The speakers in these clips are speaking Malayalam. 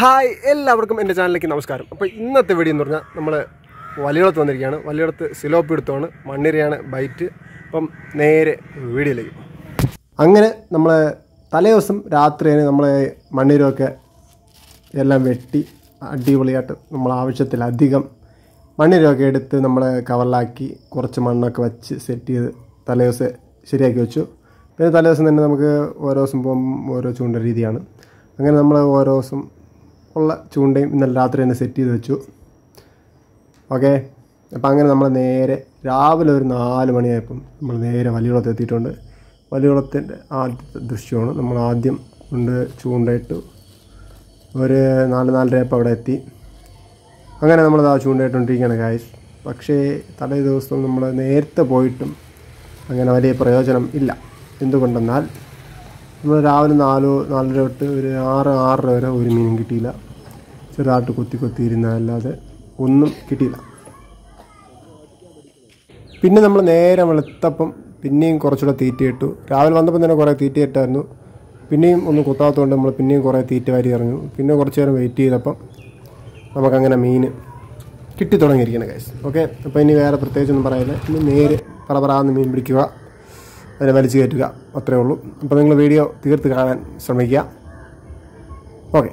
ഹായ് എല്ലാവർക്കും എന്റെ ചാനലിലേക്ക് നമസ്കാരം. അപ്പോൾ ഇന്നത്തെ വീഡിയോ എന്ന് പറഞ്ഞാൽ നമ്മൾ വലിയടത്ത് വന്നിരിക്കുകയാണ്. വലിയടത്ത് സിലോപ്പ് എടുത്തോണ് മണ്ണിരയാണ് ബൈറ്റ്. അപ്പം നേരെ വീഡിയോയിലേക്ക് അങ്ങനെ നമ്മൾ തലേ ദിവസം രാത്രിയാണ് നമ്മൾ മണ്ണിരമൊക്കെ എല്ലാം വെട്ടി അടിപൊളിയായിട്ട് നമ്മൾ ആവശ്യത്തിലധികം മണ്ണിരമൊക്കെ എടുത്ത് നമ്മൾ കവറിലാക്കി കുറച്ച് മണ്ണൊക്കെ വെച്ച് സെറ്റ് ചെയ്ത് തലേ ദിവസം ശരിയാക്കി വെച്ചു. പിന്നെ തലേ ദിവസം തന്നെ നമുക്ക് ഓരോ ദിവസം പോകുമ്പോൾ ഓരോ ചൂണ്ട രീതിയാണ്. അങ്ങനെ നമ്മൾ ഓരോ ദിവസം ഉള്ള ചൂണ്ടയും ഇന്നലെ രാത്രി തന്നെ സെറ്റ് ചെയ്ത് വെച്ചു. ഓക്കെ അപ്പം അങ്ങനെ നമ്മൾ നേരെ രാവിലെ ഒരു നാല് മണിയായപ്പം നമ്മൾ നേരെ വലിയകുളത്ത് എത്തിയിട്ടുണ്ട്. വലിയകുളത്തിന്റെ ആദ്യത്തെ ദൃശ്യമാണ്. നമ്മൾ ആദ്യം കൊണ്ട് ചൂണ്ടയിട്ട് ഒരു നാല് നാലരയപ്പം അവിടെ എത്തി. അങ്ങനെ നമ്മൾ ആ ചൂണ്ടയിട്ടുകൊണ്ടിരിക്കുകയാണ് കായസ് പക്ഷേ തലേ ദിവസം നമ്മൾ നേരത്തെ പോയിട്ടും അങ്ങനെ വലിയ പ്രയോജനം ഇല്ല. എന്തുകൊണ്ടെന്നാൽ നമ്മൾ രാവിലെ നാലോ നാലര തൊട്ട് ഒരു ആറ് ആറര വരെ ഒരു മീനും കിട്ടിയില്ല. ചെറുതായിട്ട് കൊത്തി കൊത്തി ഇരുന്നതല്ലാതെ ഒന്നും കിട്ടിയില്ല. പിന്നെ നമ്മൾ നേരെ വെളുത്തപ്പം പിന്നെയും കുറച്ചുകൂടെ തീറ്റ ഇട്ടു. രാവിലെ വന്നപ്പം തന്നെ കുറേ തീറ്റ ഇട്ടായിരുന്നു. പിന്നെയും ഒന്ന് കുത്താത്തതുകൊണ്ട് നമ്മൾ പിന്നെയും കുറേ തീറ്റ വാരി ഇറങ്ങി പിന്നെ കുറച്ച് നേരം വെയിറ്റ് ചെയ്തപ്പം നമുക്കങ്ങനെ മീൻ കിട്ടി തുടങ്ങിയിരിക്കണം ഓക്കെ അപ്പോൾ ഇനി വേറെ പ്രത്യേകിച്ചൊന്നും പറയില്ല ഇനി നേര് പറപറാന്ന് മീൻ പിടിക്കുക. അതിനെ വലിച്ചു കയറ്റുക. അത്രേ ഉള്ളൂ. അപ്പോൾ നിങ്ങൾ വീഡിയോ തീർത്ത് കാണാൻ ശ്രമിക്കുക. ഓക്കെ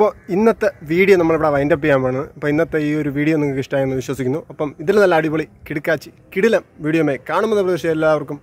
അപ്പോൾ ഇന്നത്തെ വീഡിയോ നമ്മളിവിടെ വൈൻഡപ്പ് ചെയ്യാൻ വേണം അപ്പോൾ ഇന്നത്തെ ഈ ഒരു വീഡിയോ നിങ്ങൾക്ക് ഇഷ്ടമായെന്ന് വിശ്വസിക്കുന്നു. അപ്പം ഇതിൽ നല്ല അടിപൊളി കിടുക്കാച്ചി കിടിലം വീഡിയോമായി കാണുമെന്ന് പ്രതീക്ഷ എല്ലാവർക്കും.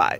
ബൈ